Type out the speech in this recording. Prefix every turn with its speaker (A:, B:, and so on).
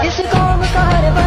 A: Deixa como só arreba.